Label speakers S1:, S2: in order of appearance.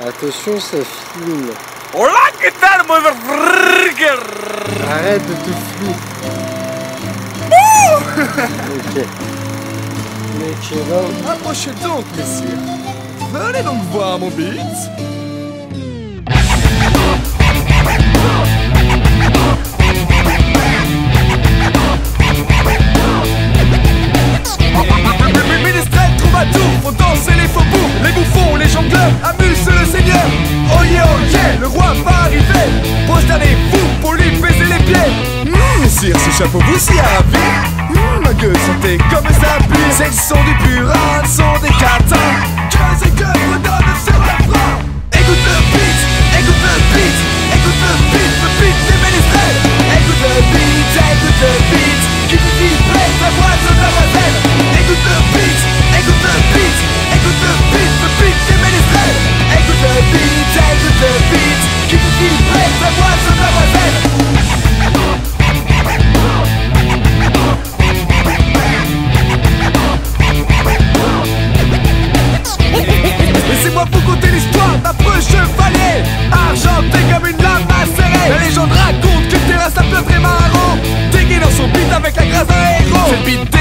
S1: Attention, ça filme.
S2: Hola, ¿qué tal, motherfucker
S1: Arrête de te flou. ok. Mec, là.
S2: Approchez donc, messieurs. Venez donc voir mon beat. Ministrel, Oh yeah, oh yeah, le roi va arriver. Prosternez-vous pour lui baiser les pieds. Mmh, ce chapeau vous s'y a. Mmh, ma gueule sentez comme ça pue. C'est le son du purin, le son des catins. Que c'est que vite Qui dit près, fais-moi Laissez-moi vous conter l'histoire d'un preux chevalier. Argenté comme une lame macérée La légende raconte qu'il terrasse la pleutre et marron Dégué dans son beat avec la grâce d'un héros.